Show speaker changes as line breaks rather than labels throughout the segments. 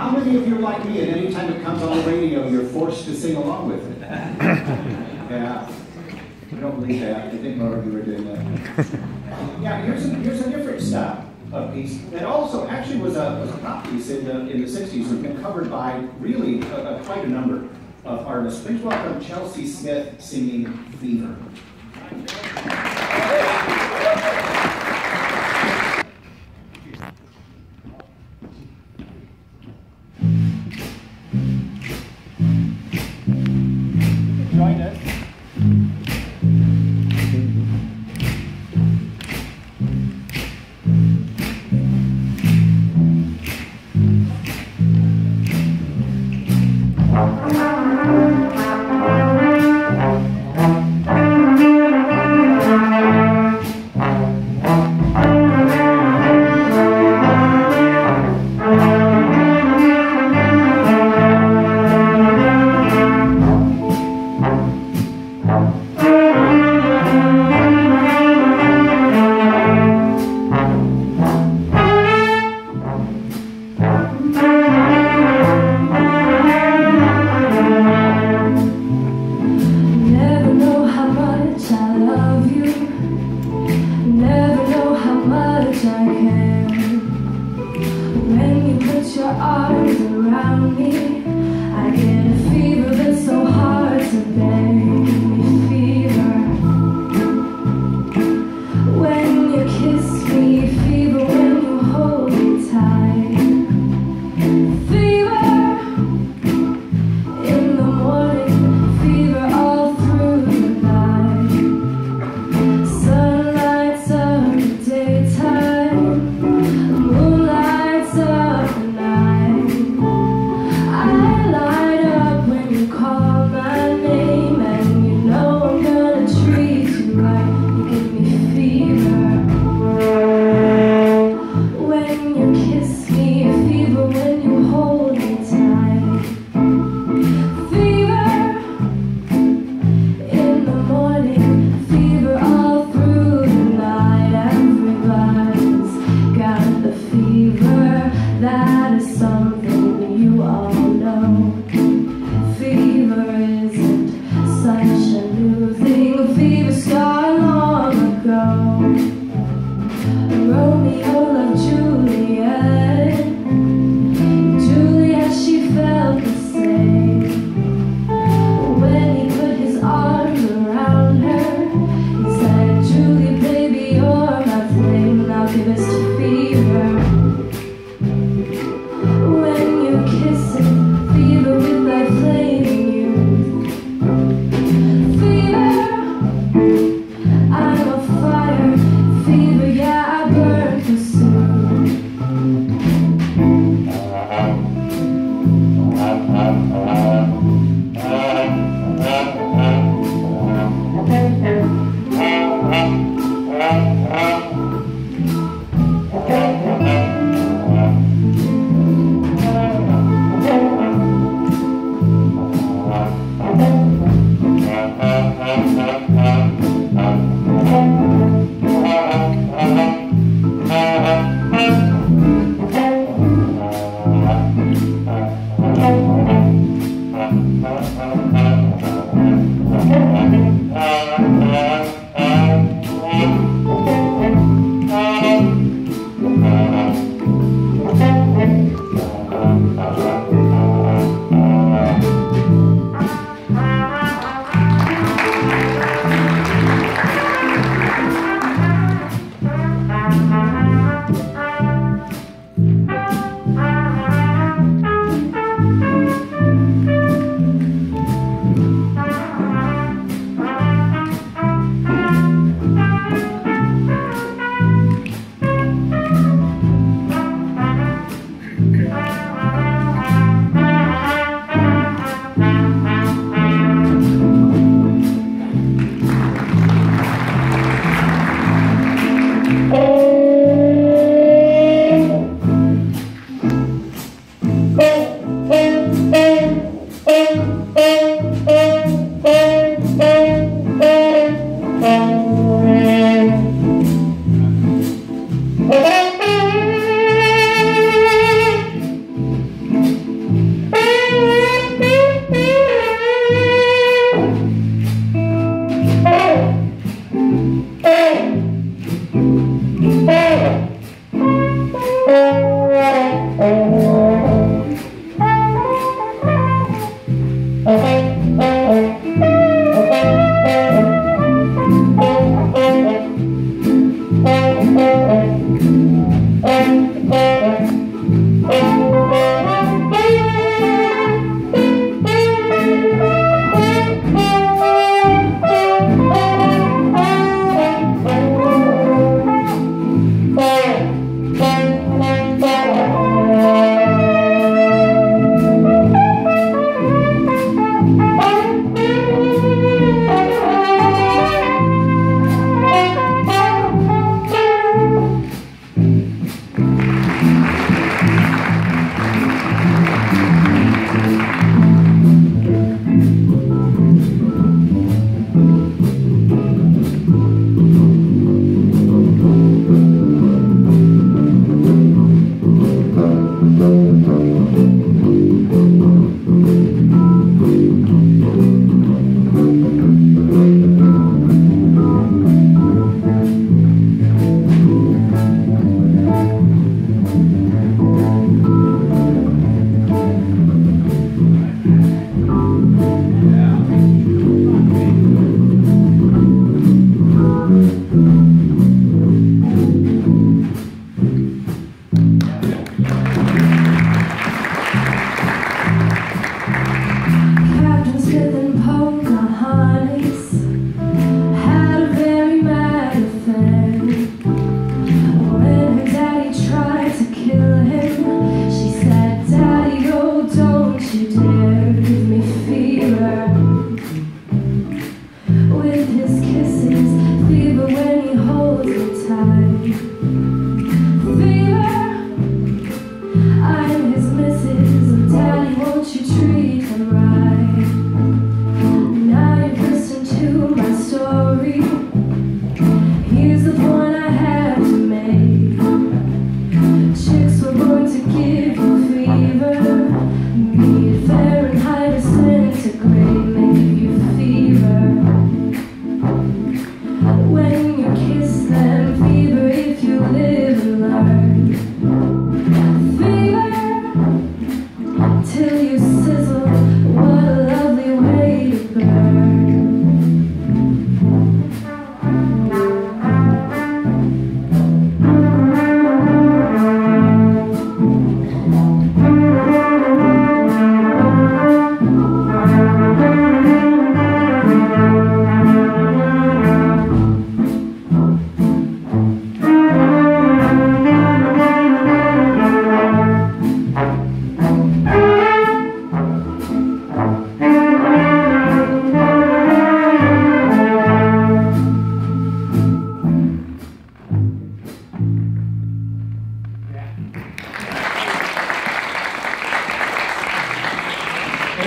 How many of you are like me, and anytime it comes on the radio, you're forced to sing along with it? yeah. I don't believe that. I think more of you are doing that. yeah, here's a, here's a different style of piece that also actually was a, was a pop piece in the, in the 60s and been covered by really a, a, quite a number of artists. Please welcome Chelsea Smith singing Fever.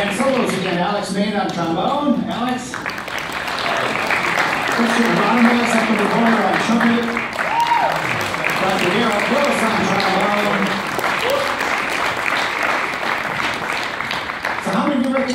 And solos again, Alex Main on trombone. Alex. Christian Romney, second performer on trumpet. Dr. Darrell Gross on trombone. So how many of you recognize